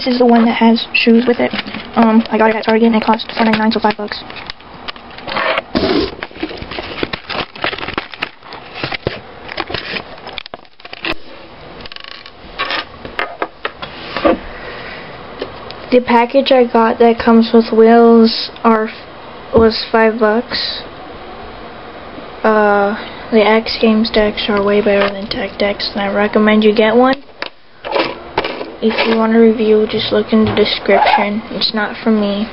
this is the one that has shoes with it. Um, I got it at Target and it cost $4.99, so 5 bucks. The package I got that comes with wheels are was five bucks. Uh, the X Games decks are way better than Tech decks, and I recommend you get one. If you want a review, just look in the description. It's not from me.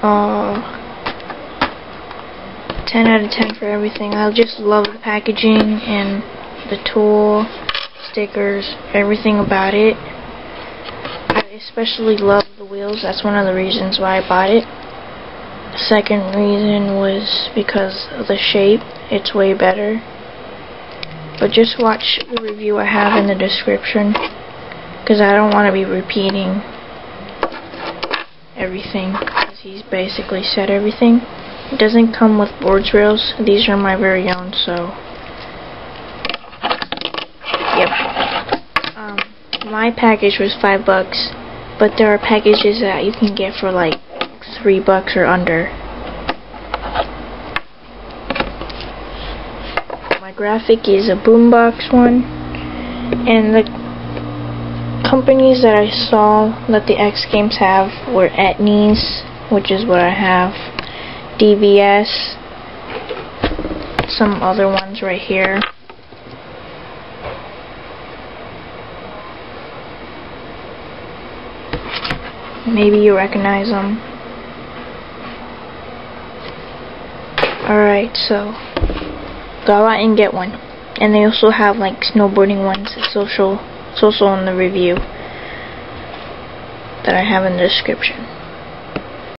Uh, 10 out of 10 for everything. I just love the packaging and the tool stickers, everything about it. I especially love the wheels. That's one of the reasons why I bought it. Second reason was because of the shape. It's way better. But just watch the review I have in the description. Because I don't want to be repeating everything. Because he's basically said everything. It doesn't come with boards rails. These are my very own, so Yep. Um, my package was five bucks, but there are packages that you can get for like three bucks or under. My graphic is a boombox one, and the companies that I saw that the X Games have were Etnies, which is what I have, DVS, some other ones right here. Maybe you recognize them. Alright, so go out and get one. And they also have like snowboarding ones, It's social, social in the review that I have in the description.